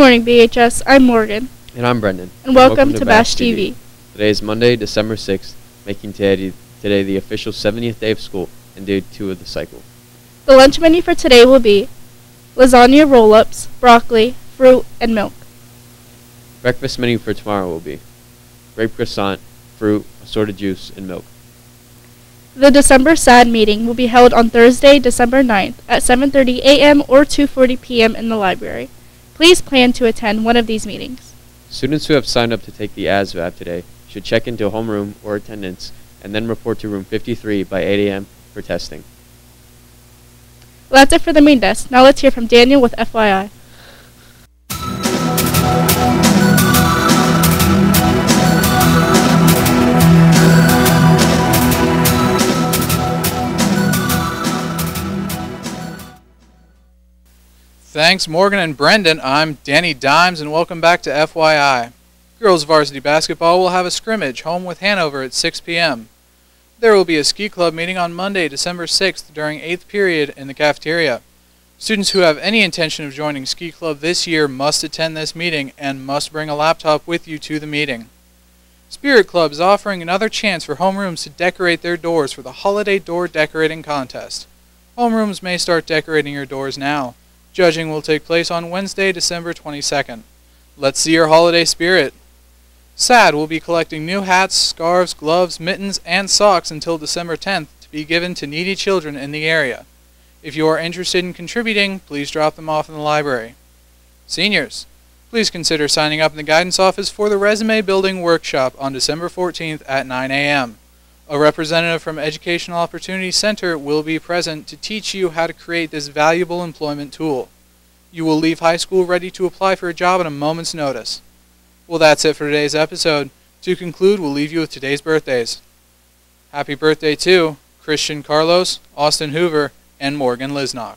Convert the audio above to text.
Morning, BHS. I'm Morgan, And I'm Brendan. and welcome, to BASH TV. Today is Monday, December 6th, making today, today the official 70th day of school and day two of the cycle. The lunch menu for today will be lasagna roll-ups, broccoli, fruit, and milk. Breakfast menu for tomorrow will be grape croissant, fruit, assorted juice, and milk. The December SADD meeting will be held on Thursday, December 9th at 7:30 a.m. or 2:40 p.m. in the library. Please plan to attend one of these meetings. Students who have signed up to take the ASVAB today should check into homeroom or attendance and then report to room 53 by 8 a.m. for testing. Well, that's it for the main desk. Now let's hear from Daniel with FYI. Thanks, Morgan and Brendan. I'm Danny Dimes, and welcome back to FYI. Girls varsity basketball will have a scrimmage home with Hanover at 6 p.m. There will be a ski club meeting on Monday, December 6th during 8th period in the cafeteria. Students who have any intention of joining ski club this year must attend this meeting and must bring a laptop with you to the meeting. Spirit Club is offering another chance for homerooms to decorate their doors for the Holiday Door Decorating Contest. Homerooms may start decorating your doors now. Judging will take place on Wednesday, December 22nd. Let's see your holiday spirit. SADD will be collecting new hats, scarves, gloves, mittens, and socks until December 10th to be given to needy children in the area. If you are interested in contributing, please drop them off in the library. Seniors, please consider signing up in the guidance office for the resume building workshop on December 14th at 9 a.m. A representative from Educational Opportunity Center will be present to teach you how to create this valuable employment tool. You will leave high school ready to apply for a job at a moment's notice. Well, that's it for today's episode. To conclude, we'll leave you with today's birthdays. Happy birthday to Christian Carlos, Austin Hoover, and Morgan Lisnock.